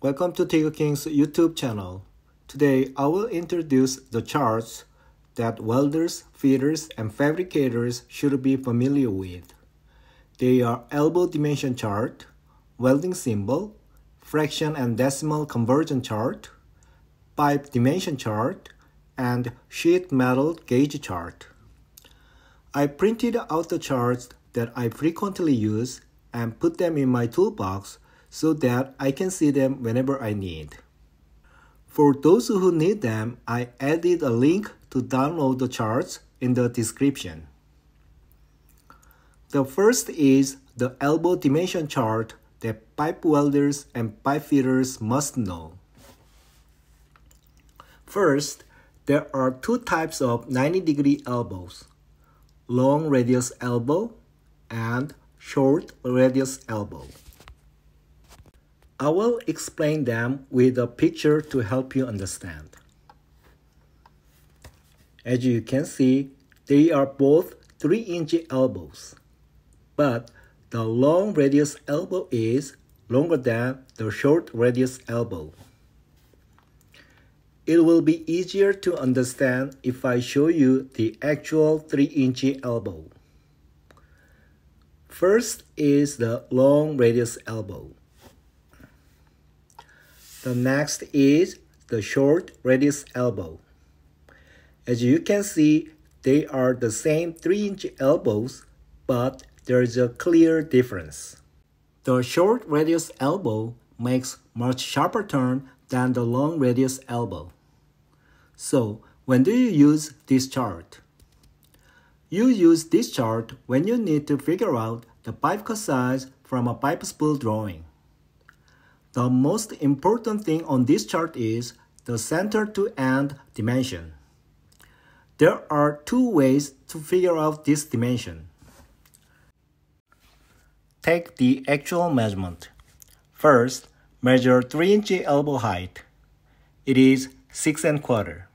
Welcome to TIGKING's YouTube channel. Today I will introduce the charts that welders, fitters, and fabricators should be familiar with. They are elbow dimension chart, welding symbol, fraction and decimal conversion chart, pipe dimension chart, and sheet metal gauge chart. I printed out the charts that I frequently use and put them in my toolbox so that I can see them whenever I need. For those who need them, I added a link to download the charts in the description. The first is the elbow dimension chart that pipe welders and pipe fitters must know. First, there are two types of 90 degree elbows long radius elbow and short radius elbow. I will explain them with a picture to help you understand. As you can see, they are both 3 inch elbows, but the long radius elbow is longer than the short radius elbow. It will be easier to understand if I show you the actual 3 inch elbow. First is the long radius elbow. The next is the short radius elbow. As you can see, they are the same 3 inch elbows, but there is a clear difference. The short radius elbow makes much sharper turn than the long radius elbow. So, when do you use this chart? You use this chart when you need to figure out the pipe cut size from a pipe spool drawing. The most important thing on this chart is the center to end dimension. There are two ways to figure out this dimension. Take the actual measurement. First, measure 3 inch elbow height. It is 6 and quarter.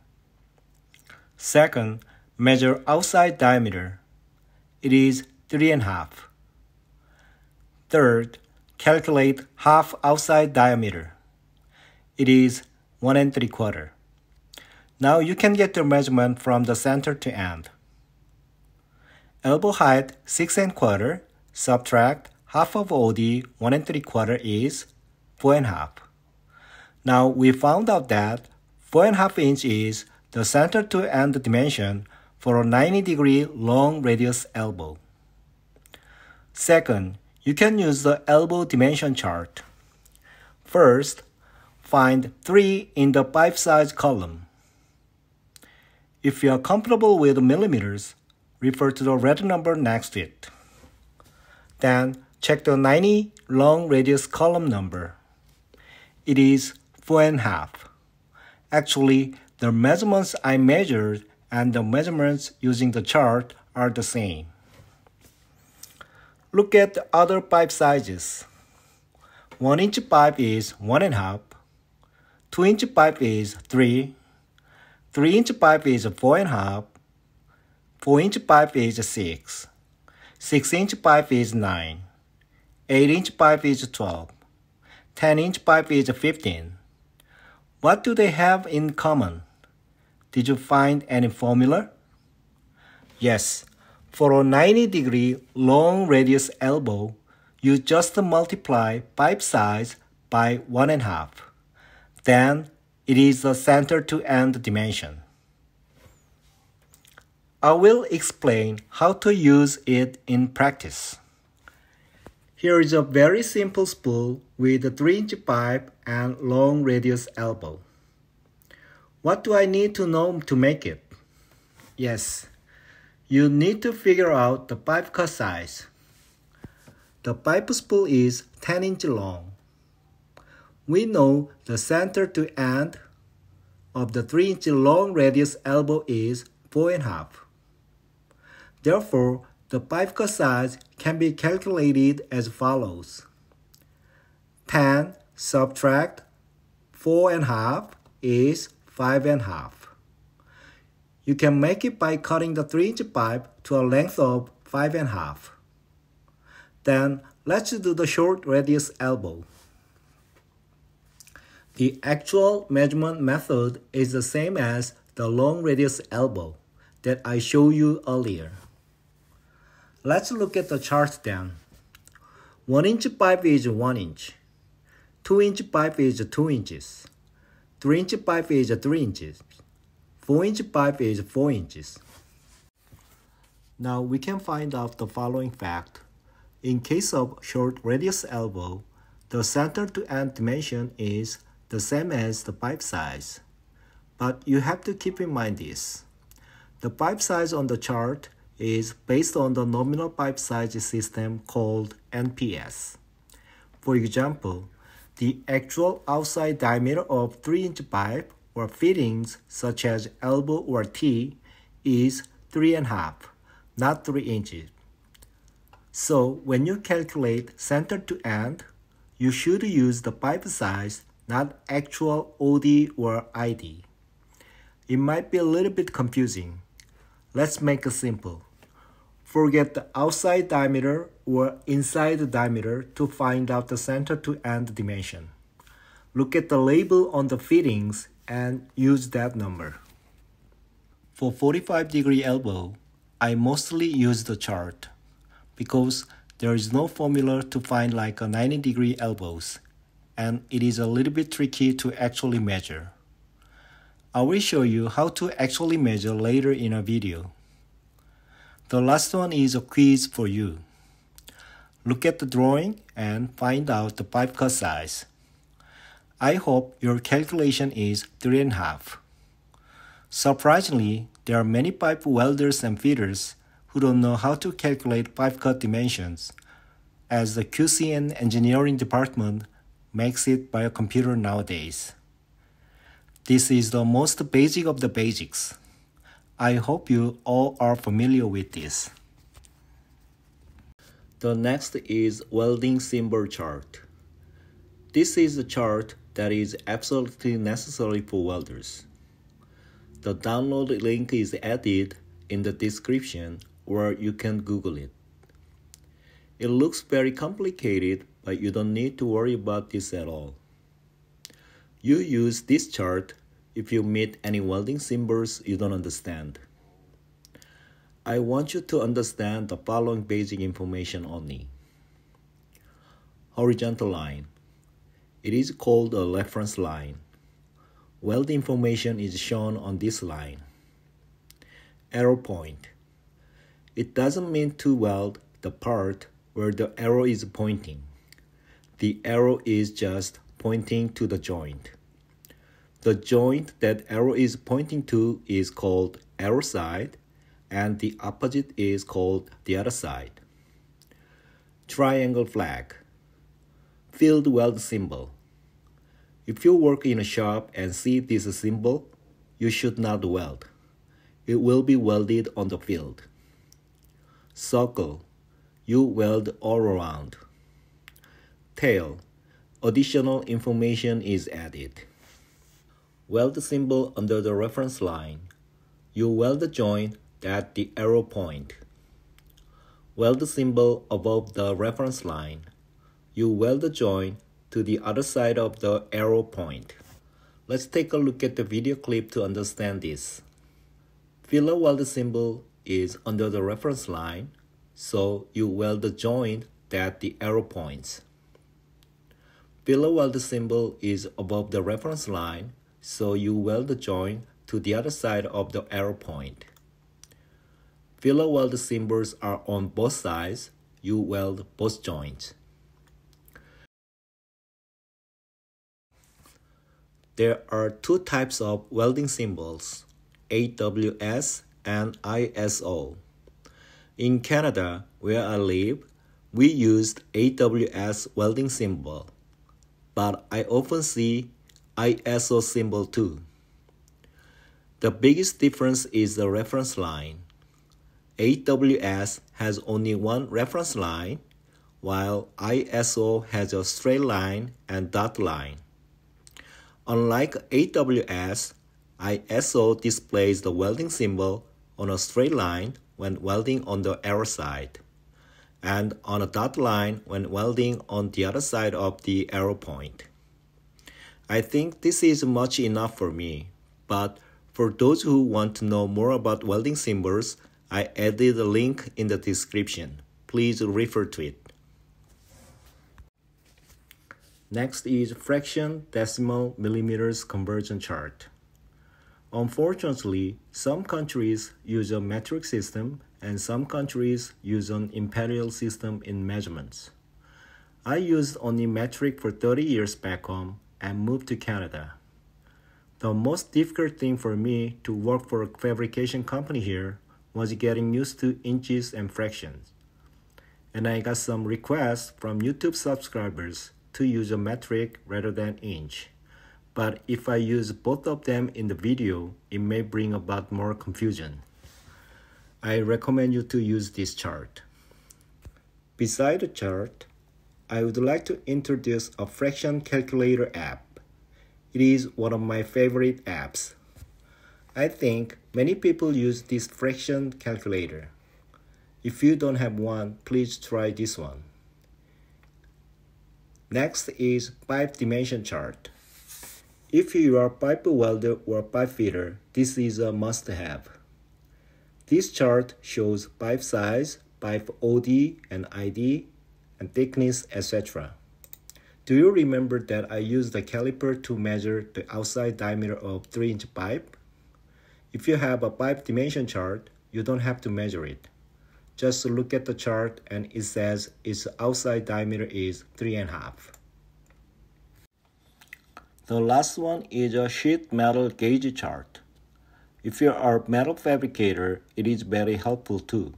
Second, measure outside diameter. It is 3 and half. Third, calculate half outside diameter. It is 1 and 3 quarter. Now you can get the measurement from the center to end. Elbow height 6 and quarter, subtract half of OD 1 and 3 quarter is 4 and half. Now we found out that 4 and half inch is the center to end dimension for a 90 degree long radius elbow. Second, you can use the elbow dimension chart. First, find 3 in the pipe size column. If you are comfortable with millimeters, refer to the red number next to it. Then check the 90 long radius column number. It is 4 and half. Actually, the measurements I measured and the measurements using the chart are the same. Look at the other pipe sizes. 1 inch pipe is 1.5, 2 inch pipe is 3, 3 inch pipe is 4.5, 4 inch pipe is 6, 6 inch pipe is 9, 8 inch pipe is 12, 10 inch pipe is 15. What do they have in common? Did you find any formula? Yes, for a 90 degree long radius elbow, you just multiply pipe size by 1.5. Then it is the center to end dimension. I will explain how to use it in practice. Here is a very simple spool with a 3 inch pipe and long radius elbow. What do I need to know to make it? Yes, you need to figure out the pipe cut size. The pipe spool is 10 inch long. We know the center to end of the 3 inch long radius elbow is 4.5. Therefore, the pipe cut size can be calculated as follows. 10 subtract 4.5 is 5.5. You can make it by cutting the 3 inch pipe to a length of 5.5. Then let's do the short radius elbow. The actual measurement method is the same as the long radius elbow that I showed you earlier. Let's look at the chart then. 1 inch pipe is 1 inch. 2 inch pipe is 2 inches. 3 inch pipe is 3 inches. 4 inch pipe is 4 inches. Now we can find out the following fact. In case of short radius elbow, the center to end dimension is the same as the pipe size. But you have to keep in mind this. The pipe size on the chart is based on the nominal pipe size system called NPS. For example, the actual outside diameter of 3 inch pipe or fittings such as elbow or T is 3.5, not 3 inches. So when you calculate center to end, you should use the pipe size not actual OD or ID. It might be a little bit confusing. Let's make it simple. Forget the outside diameter or inside diameter to find out the center to end dimension. Look at the label on the fittings and use that number. For 45 degree elbow, I mostly use the chart because there is no formula to find like a 90 degree elbows and it is a little bit tricky to actually measure. I will show you how to actually measure later in a video. The last one is a quiz for you. Look at the drawing and find out the pipe cut size. I hope your calculation is 3.5. Surprisingly, there are many pipe welders and fitters who don't know how to calculate pipe cut dimensions, as the QC and engineering department makes it by a computer nowadays. This is the most basic of the basics. I hope you all are familiar with this. The next is welding symbol chart. This is a chart that is absolutely necessary for welders. The download link is added in the description or you can Google it. It looks very complicated but you don't need to worry about this at all. You use this chart if you meet any welding symbols you don't understand. I want you to understand the following basic information only. Horizontal line. It is called a reference line. Weld information is shown on this line. Arrow point. It doesn't mean to weld the part where the arrow is pointing the arrow is just pointing to the joint. The joint that arrow is pointing to is called arrow side, and the opposite is called the other side. Triangle flag. Field weld symbol. If you work in a shop and see this symbol, you should not weld. It will be welded on the field. Circle. You weld all around tail, additional information is added. Weld the symbol under the reference line. You weld the joint at the arrow point. Weld the symbol above the reference line. You weld the joint to the other side of the arrow point. Let's take a look at the video clip to understand this. Fillet weld symbol is under the reference line, so you weld the joint at the arrow points. Below weld symbol is above the reference line, so you weld the joint to the other side of the arrow point. Fillet weld symbols are on both sides, you weld both joints. There are two types of welding symbols, AWS and ISO. In Canada, where I live, we used AWS welding symbol but I often see ISO symbol too. The biggest difference is the reference line. AWS has only one reference line, while ISO has a straight line and dot line. Unlike AWS, ISO displays the welding symbol on a straight line when welding on the arrow side and on a dot line when welding on the other side of the arrow point. I think this is much enough for me, but for those who want to know more about welding symbols, I added a link in the description. Please refer to it. Next is fraction decimal millimeters conversion chart. Unfortunately, some countries use a metric system and some countries use an imperial system in measurements. I used only metric for 30 years back home and moved to Canada. The most difficult thing for me to work for a fabrication company here was getting used to inches and fractions. And I got some requests from YouTube subscribers to use a metric rather than inch. But if I use both of them in the video, it may bring about more confusion. I recommend you to use this chart. Beside the chart, I would like to introduce a fraction calculator app. It is one of my favorite apps. I think many people use this fraction calculator. If you don't have one, please try this one. Next is pipe dimension chart. If you are pipe welder or pipe fitter, this is a must-have. This chart shows pipe size, pipe OD and ID, and thickness, etc. Do you remember that I used the caliper to measure the outside diameter of 3-inch pipe? If you have a pipe dimension chart, you don't have to measure it. Just look at the chart and it says its outside diameter is 3.5. The last one is a sheet metal gauge chart. If you are a metal fabricator, it is very helpful too.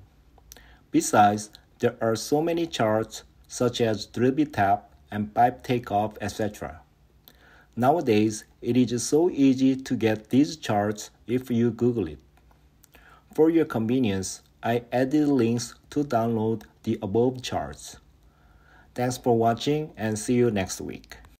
Besides, there are so many charts such as drill bit tap and pipe takeoff, etc. Nowadays, it is so easy to get these charts if you Google it. For your convenience, I added links to download the above charts. Thanks for watching and see you next week.